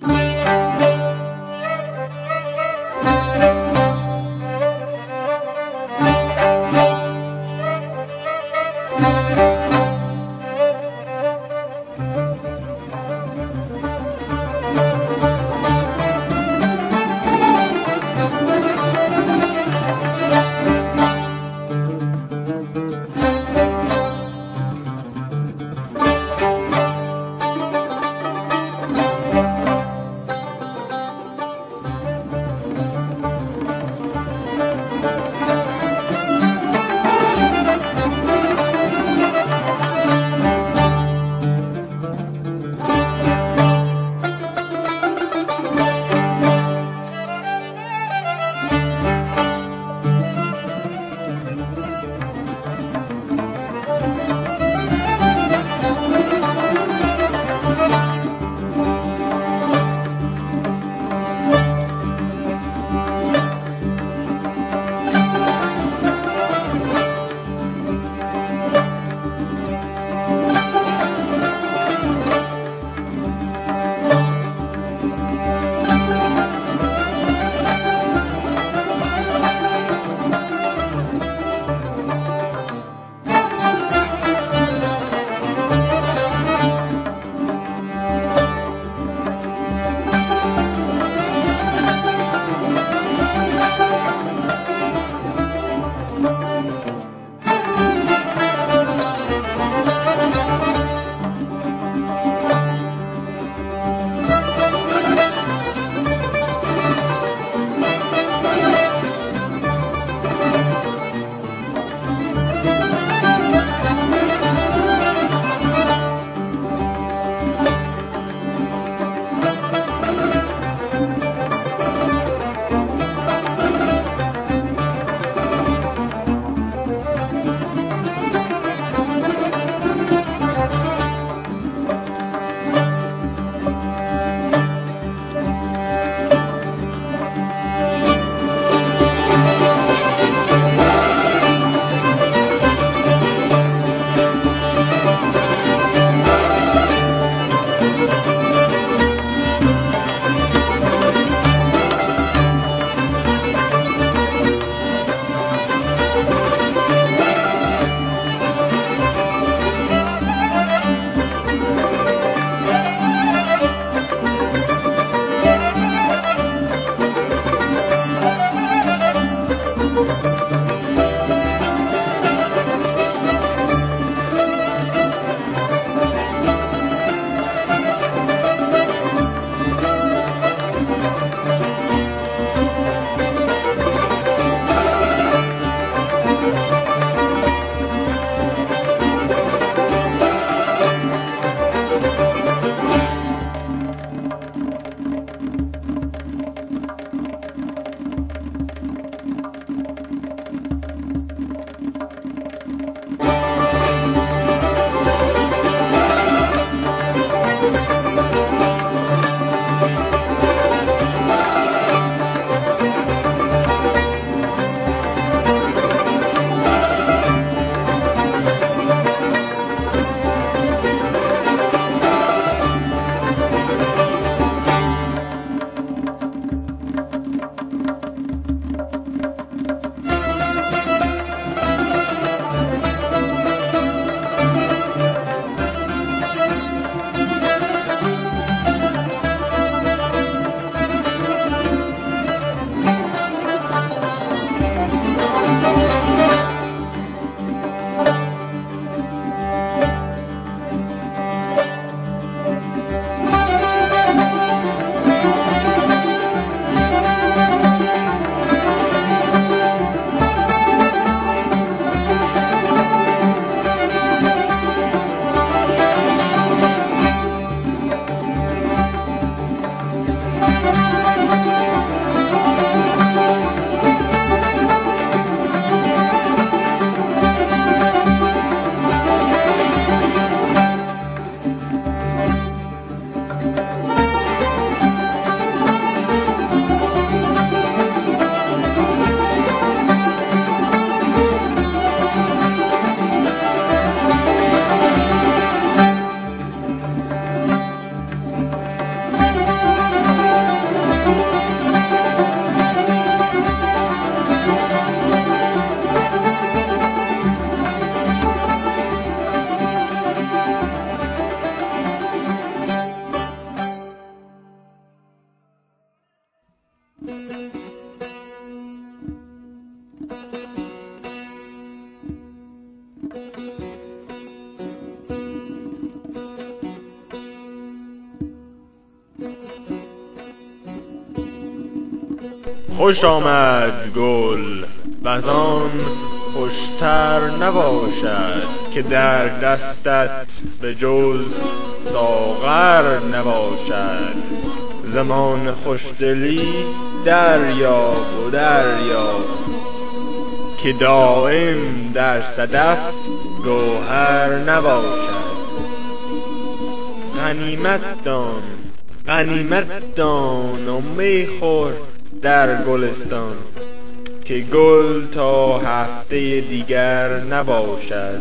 Bye. خوش آمد گل. وزان خوشتر نباشد که در دستت به جز ساغر نباشد. زمان خوشدلی دریاب و دریاب که دایم در صدف گوهر نباشد. غنیمت دان غنیمت دان و می خور. در گلستان که گل تا هفته دیگر نباشد.